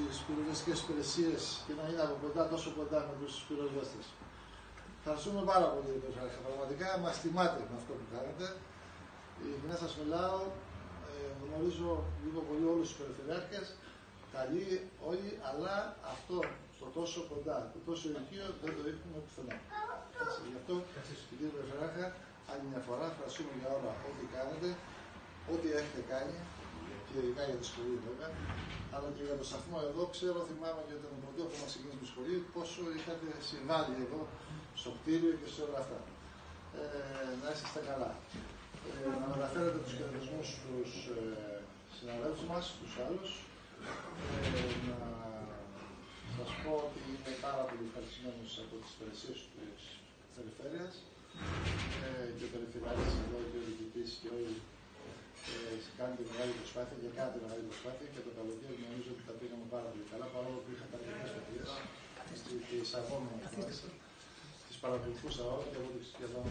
οι πυροσβεστικές υπηρεσίες και να είναι από κοντά, τόσο κοντά με τους πυροσβέστες. Ευχαριστούμε πάρα πολύ, κύριε Πραγματικά μας τιμάτε με αυτό που κάνετε. Ειλικρινά σας μιλάω, ε, γνωρίζω λίγο πολύ όλους τους περιφερειάρχες, καλοί όλοι, αλλά αυτό το τόσο κοντά, το τόσο ηλικίο δεν το έχουμε πουθενά. Γι' αυτό, κύριε Περιφερειάρχα, άλλη μια φορά ευχαριστούμε για όλα ό,τι κάνετε, ό,τι έχετε κάνει, και ειδικά για τη σχολή βέβαια, αλλά και για το σταθμό εδώ. Ξέρω, θυμάμαι για τον πρωτό που μας ξεκίνησε τη σχολή, πόσο είχατε συμβάλει εδώ στο κτίριο και σε όλα αυτά. Ε, να είστε καλά. Ε, να μεταφέρετε τους χαιρετισμούς στους ε, συναδέλφους μας, τους άλλους. Ε, να σας πω ότι είμαι πάρα πολύ ευχαριστημένος από τις υπηρεσίες τη ε, κάνετε μεγάλη προσπάθεια και κάνετε μεγάλη προσπάθεια και το καλοκαίρι νομίζω ότι τα πήγαμε πάρα πολύ καλά παρόλο που είχατε αρκετές φωτιέ και εισαγόμενα τις παρακολουθούσα όλα και εγώ τις σχεδόν